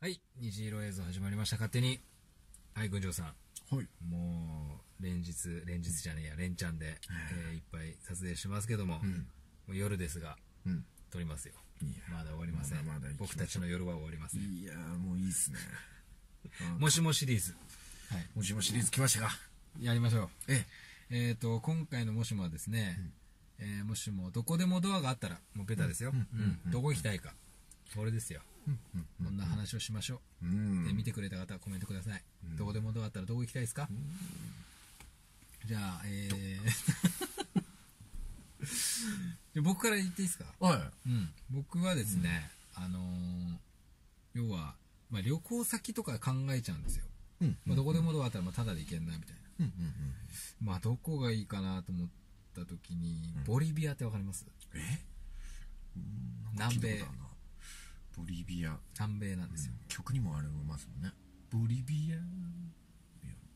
はい、虹色映像始まりました、勝手に。はい、群青さん。はい。もう、連日、連日じゃねえや、連チャンで、えーいっぱい撮影してますけども、もう夜ですが、うん。撮りますよ。まだ終わりません。まだまだ僕たちの夜は終わりません。いやー、もういいっすね。もしもシリーズ。はい。もしもシリーズ来ましたか？やりましょう。ええっ、と、今回のもしもはですね、えーもしもどこでもドアがあったら、もうベタですよ。うんどこ行きたいか。これですよ。こんな話をしましょう。ん。で見てくれた方はコメントください、どこでもドアあったらどこ行きたいですか、じゃあえー。で 僕から言っていいですか？はうん。僕はですね、あのー要は、まあ、旅行先とか考えちゃうんですよ、い。うん。まあ、どこでもドアあったらまあタダで行けんなみたいな。うん。うん。うん。まあどこがいいかなと思った時に、ボリビアってわかります？え？南米ボリビア。南米なんですよ、曲にもありますもんね。ボリビア？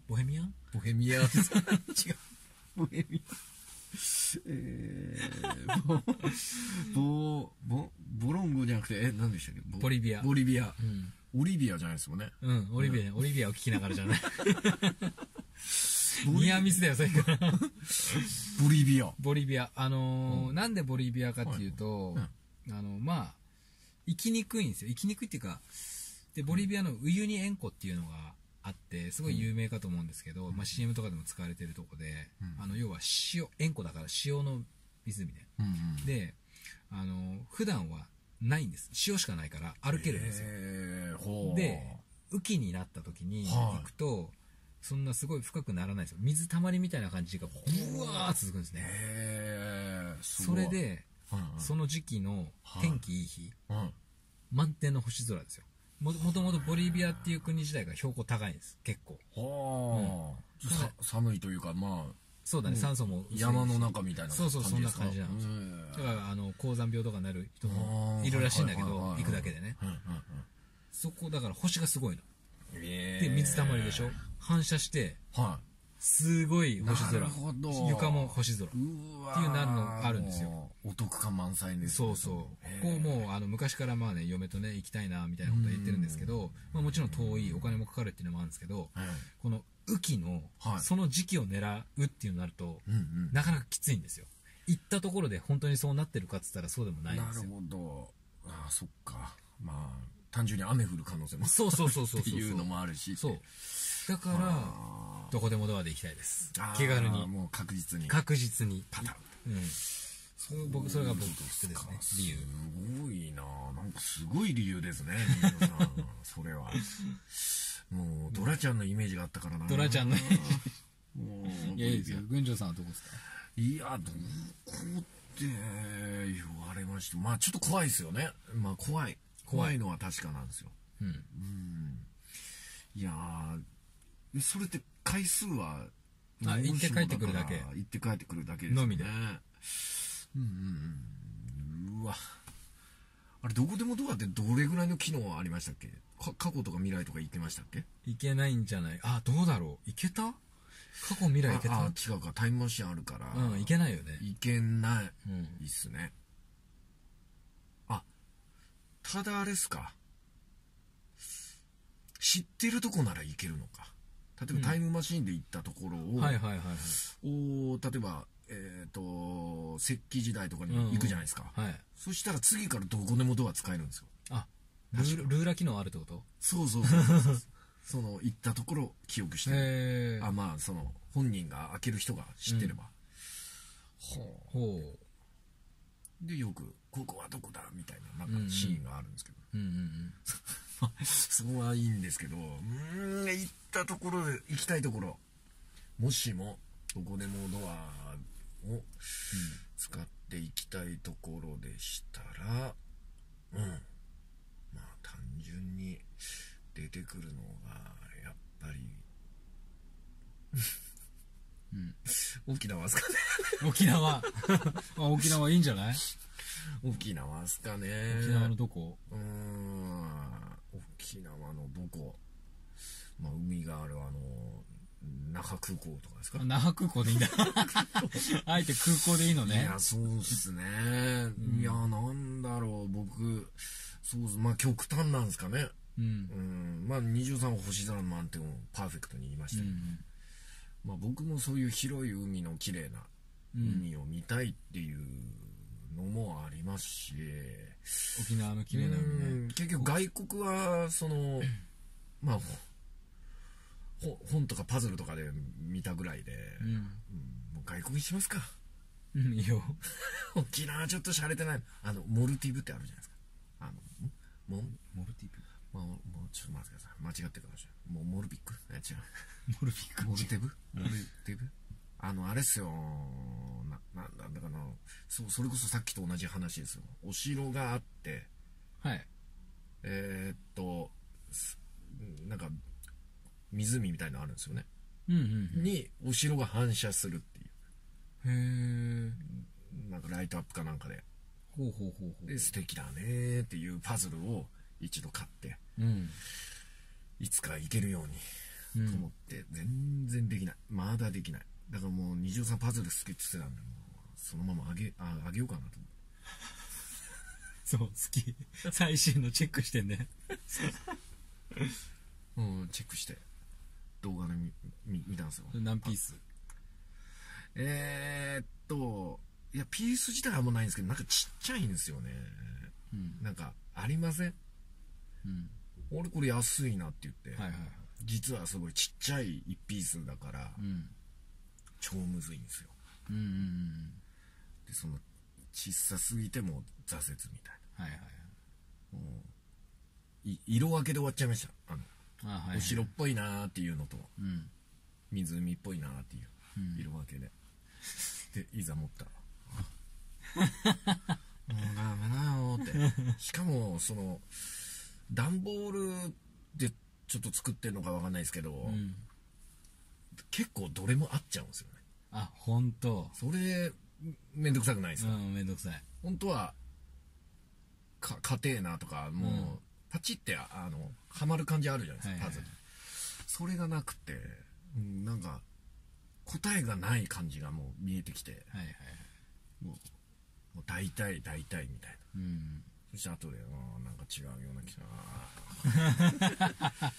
ボヘミア？ンボヘミア。違う。ボヘミア。えー、ボ、ボ、ボ、ボロンゴじゃなくて、え、何でしたっけ？ボボリビアボリビア。うんオリビアじゃないですもんね。うん、オリビア、オリビアを聞きながらじゃない。ニアミスだよ、それから。ボリビア。ボリビア。あのーなんでボリビアかっていうと、はいあの、まあ、生きにくいんですよ。生きにくいっていうか、で、ボリビアのウユニ塩湖っていうのがあって、すごい有名かと思うんですけど、まあ CM とかでも使われてるとこで、あの、要は塩、塩湖だから塩の湖で。うんうん。で、あの、普段はないんです。塩しかないから歩けるんですよ。えー。で、雨季になった時にはい行くと、そんなすごい深くならないんですよ。水たまりみたいな感じがブワーッ続くんですね。それ、で、うんうん。その時期の天気いい日、うん。満天の星空ですよ。も、もともとボリビアっていう国自体が標高高いんです。結構。はあ、さ寒いというか、まあ、そうだね、酸素も山の中みたいなそうそう、そんな感じなんですよ。うんだから、あの、高山病とかなる人もいるらしいんだけど、行くだけでね。うんうんうん。そこ、だから星がすごいの。え。で、水たまりでしょ？反射して、はすごいい。星空なるほど。。床も星空。うわっていうなるのあるんですよお得感満載ですねそうそう。こへこもう、あの、昔からまあね、嫁とね、行きたいな、みたいなことは言ってるんですけど、まあもちろん遠い、お金もかかるっていうのもあるんですけど、はいこの雨季のはい、その時期を狙うっていうのになると、うんうん。なかなかきついんですよ。行ったところで本当にそうなってるかって言ったらそうでもないんなるですよ。ほど。ああ、そっか。まあ、単純に雨降る可能性もそうそうそうそうそう。っていうのもあるし。そう。だから、どこでもドアで行きたいです気軽に、もう確実に。確実に。パタン。うん。そう僕、それが僕としてですね、理由。すごいななんかすごい理由ですね、皆さん。それは。もう、ドラちゃんのイメージがあったからな。ドラちゃんのもう、いや、いいですよ。群青さんはどこですか？いや、どこって言われまして、まあちょっと怖いですよね。まあ怖い。怖いのは確かなんですよ。うん。いやー、それって回数は、あ行って帰ってくるだけ行って帰ってくるだけですよね。のみでうんうんうん。うわ。あれ、どこでもドアってどれぐらいの機能ありましたっけ？か過去とか未来とか言ってましたっけ？いけないんじゃないあ、どうだろういけた？過去未来いけた？ああ、違うか。タイムマシンあるから。うん、いけないよね。いけない。うんいいっすね。あ、ただあれっすか。知ってるとこならいけるのか。例えばタイムマシンで行ったところを、はいはいはいはい。お例えば、えっ、と、石器時代とかに行くじゃないですか。はい。そしたら次からどこでもドア使えるんですよ。あ、ルーラ機能あるってこと？そうそうそうそうその行ったところを記憶してあ、まあ、その、本人が開ける人が知ってれば。ほほう。う。で、よく、ここはどこだ？みたいな、なんかシーンがあるんですけど。うんうんうん。そこはいいんですけど、うーん、行ったところで、行きたいところ、もしも、どこでもドアを使って行きたいところでしたら、うん。まあ、単純に出てくるのが、やっぱり、沖縄ですかね。沖縄。あ沖縄いいんじゃない？沖縄ですかね。沖縄のどこ？うーん沖縄のどこ、まあ、海があるあの、那覇空港とかですか、那覇空港でいいんだ。あえて空港でいいのね。いや、。そうっすね。いや、なんだろう、僕、そうまあ、極端なんですかね。うん。うん。まあ23は星空の満点をパーフェクトに言いましたけど、まあ、僕もそういう広い海の綺麗な海を見たいっていうのもありますし、沖縄の綺麗な海うん。ね結局外国はその まあほ本とかパズルとかで見たぐらいで、うん。うん。もう外国にしますか。うんいいよ。沖縄ちょっと洒落てない。あのモルティブってあるじゃないですか。あのモモルティブ？まあ、もうちょっと待ってください。間違ってるかもしれない。もうモルビック？え違う。モルビック？モルテブ？モルテブ？あのあれっすよ。ななんだだからな。そうそれこそさっきと同じ話ですよ。お城があって。はい。えーっとすなんか湖みたいのあるんですよね、うんうんにお城が反射するっていへえうなんかライトアップかなんかで。ほうほうほうほで素敵だねーっていうパズルを一度買って。ううん。いつか行けるようにうんと思って。全然できない。まだできないだからもう二条さんパズル好きって言ってたんでもうそのままあげああげようかなと思って。そう好き。最新のチェックしてんね。う。んチェックして動画で見見見たんですよ。何ピース？えー、っといやピース自体はあんまないんですけどなんかちっちゃいんですよね。うん。なんかありません？うん。俺これ安いなって言って、はいはいはい。実はすごいちっちゃい1ピースだからうん超むずいんですよ。うんうんうんでその小さすぎても挫折みたいはいはいない。色分けで終わっちゃいました。あのあはいお城っぽいなーっていうのとうん。湖っぽいなーっていう。うん。色分けで、でいざ持ったら。もうダメだよーって。しかもその段ボールでちょっと作ってるのかわかんないですけど、うん。結構どれも合っちゃうんですよねあ本当。それめんどくさくないですか、うんめんどくさい。本当はか家庭なとかもう、うん。パチってあのはまる感じあるじゃないですか、はいはい。パズル。それがなくて、うん、なんか答えがない感じがもう見えてきて。はいはいはい。もうもう大体大体みたいな。うんそして後であーなんか違うような気が。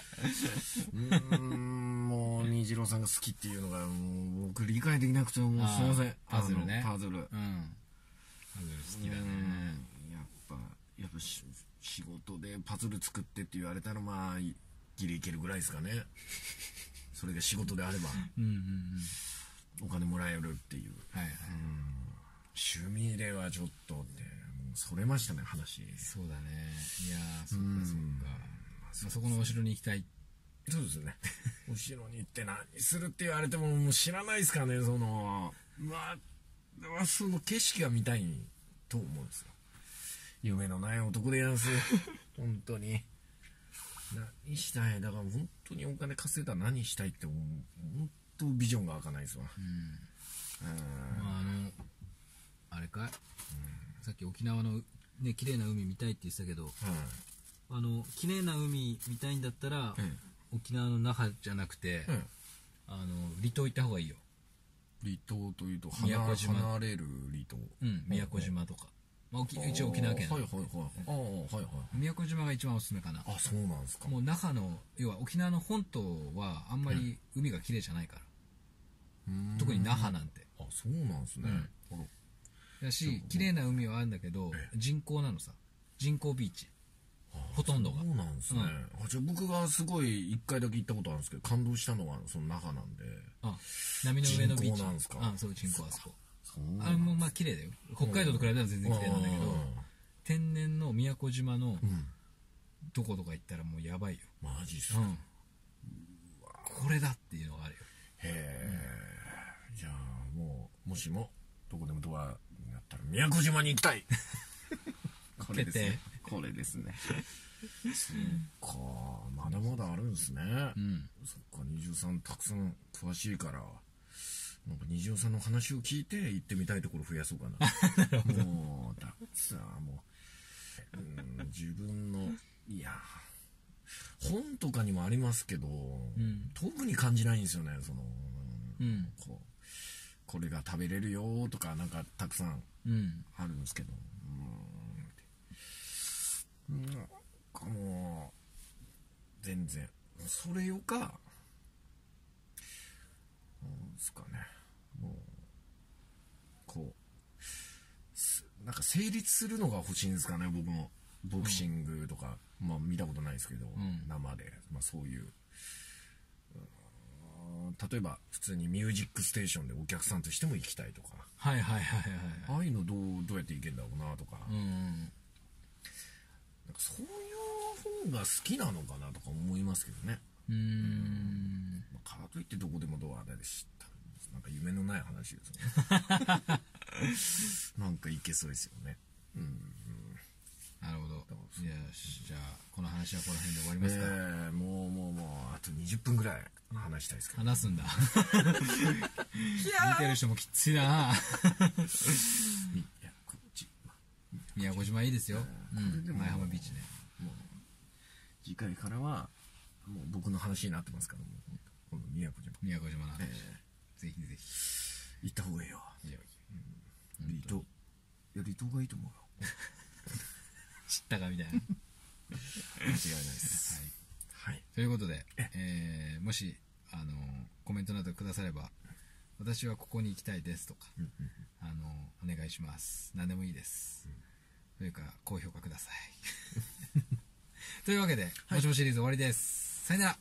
うーんもう虹郎さんが好きっていうのがもう僕理解できなくてもうすいません。パズルね。パズル。うん。パズル好きだね。うん。やっぱやっぱし仕事でパズル作ってって言われたらまあギリいけるぐらいですかね。それが仕事であれば。うんうんうん。お金もらえるっていう。はいはい。趣味ではちょっとってもうそれましたね話。そうだね。いやーそっかそっか。まあそこのお城に行きたい。そうですね。お城に行って何するって言われてももう知らないですかねその。まあまあその景色が見たいと思うんですよ。夢のない男でやんす。本当に。何したい？だから本当にお金稼いだら何したいって本当ビジョンが開かないですわ。うん。まああのあれかい？さっき沖縄のね綺麗な海見たいって言ってたけどはいあの綺麗な海見たいんだったらうん。沖縄の那覇じゃなくてうん。あの離島行った方がいいよ。離島というと宮古島。離れる離島。うん宮古島とか。まあ沖一応沖縄県はいはいはい。ああはいはい。宮古島が一番おすすめかな。あそうなんですか。もう那覇の要は沖縄の本島はあんまり海が綺麗じゃないから。うん。特に那覇なんて。あそうなんですね、あらだし綺麗な海はあるんだけどえ人工なのさ。人工ビーチ。ほとんどが。そうなんですね、あじゃあ僕がすごい一回だけ行ったことあるんですけど感動したのはその那覇なんで。あ波の上のビーチ。人工なんですか？あそう人工あそこ。あれもまあ綺麗だよ。北海道と比べたら全然綺麗なんだけど天然の宮古島のうん。どことか行ったらもうやばいよ。マジっすか、うん。これだっていうのがあるよ。へえ。じゃあもうもしもどこでもドアったら宮古島に行きたい。これですね。これですね。そっかまだまだあるんですね、うん。そっか二十さんたくさん詳しいからなんか二十さんの話を聞いて行ってみたいところ増やそうかな。もうだってさもう、うん、自分のいや本とかにもありますけど、ん。特に感じないんですよねその、うん。こうこれが食べれるよとかなんかたくさんうんあるんですけど。うん。なんかもう全然。それよかなんですかね。もうこうすなんか成立するのが欲しいんですかね僕も。ボクシングとか、まあ見たことないですけど、ん。生で、まあ、そういううん例えば普通に「ミュージックステーション」でお客さんとしても行きたいとか。はいはいはいはいああいうのどうどうやっていけんだろうなとか,、うんうんなんかそういう方が好きなのかなとか思いますけどね、うーん。まあ、かといってどこでもドアでしたなんか夢のない話ですよね。なんかいけそうですよね。うんなるほど。よしじゃあこの話はこの辺で終わりますか、えー、もうもうもうあと20分ぐらい話したいですけど。話すんだ。見てる人もきついな。宮古島いいですよ、前浜ビーチねもう次回からはもう僕の話になってますからこの宮古島。宮古島の話、えぜひぜ行った方がいいよ。ひいや離島いや離島がいいと思うよ知ったかみたいな。間違いないです。はい。はい。ということで、え。ーもしあのコメントなどくだされば私はここに行きたいですとか、あのお願いします。何でもいいです、というか高評価ください。というわけで、もしもシリーズ終わりです。さよなら